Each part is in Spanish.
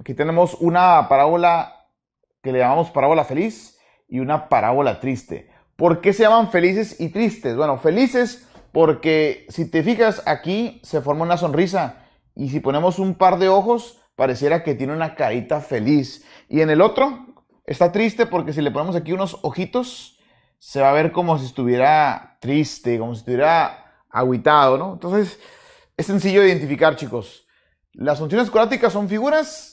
Aquí tenemos una parábola que le llamamos parábola feliz y una parábola triste. ¿Por qué se llaman felices y tristes? Bueno, felices porque si te fijas aquí se forma una sonrisa y si ponemos un par de ojos pareciera que tiene una carita feliz. Y en el otro está triste porque si le ponemos aquí unos ojitos se va a ver como si estuviera triste, como si estuviera aguitado, ¿no? Entonces es sencillo de identificar, chicos. Las funciones cuadráticas son figuras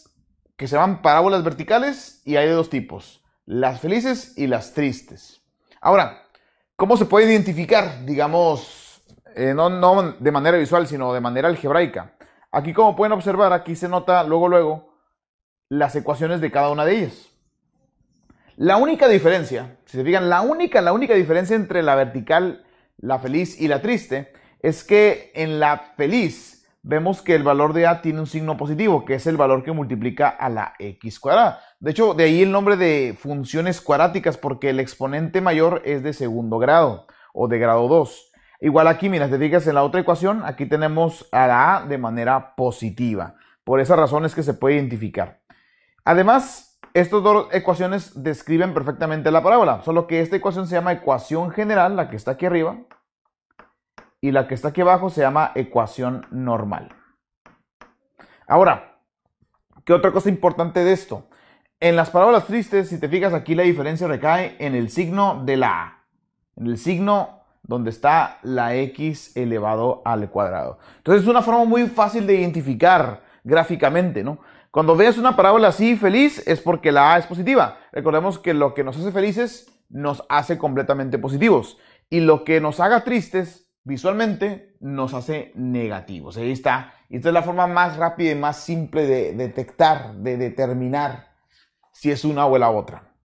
que se llaman parábolas verticales y hay de dos tipos, las felices y las tristes. Ahora, ¿cómo se puede identificar, digamos, eh, no, no de manera visual, sino de manera algebraica? Aquí, como pueden observar, aquí se nota luego, luego, las ecuaciones de cada una de ellas. La única diferencia, si se fijan, la única, la única diferencia entre la vertical, la feliz y la triste es que en la feliz vemos que el valor de A tiene un signo positivo, que es el valor que multiplica a la x cuadrada. De hecho, de ahí el nombre de funciones cuadráticas, porque el exponente mayor es de segundo grado o de grado 2. Igual aquí, mira, te fijas en la otra ecuación, aquí tenemos a la A de manera positiva. Por esa razón es que se puede identificar. Además, estas dos ecuaciones describen perfectamente la parábola, solo que esta ecuación se llama ecuación general, la que está aquí arriba, y la que está aquí abajo se llama ecuación normal. Ahora, ¿qué otra cosa importante de esto? En las parábolas tristes, si te fijas aquí la diferencia recae en el signo de la A, en el signo donde está la x elevado al cuadrado. Entonces es una forma muy fácil de identificar gráficamente, ¿no? Cuando veas una parábola así feliz es porque la A es positiva. Recordemos que lo que nos hace felices nos hace completamente positivos y lo que nos haga tristes visualmente nos hace negativos. Ahí está. Y esta es la forma más rápida y más simple de detectar, de determinar si es una o la otra.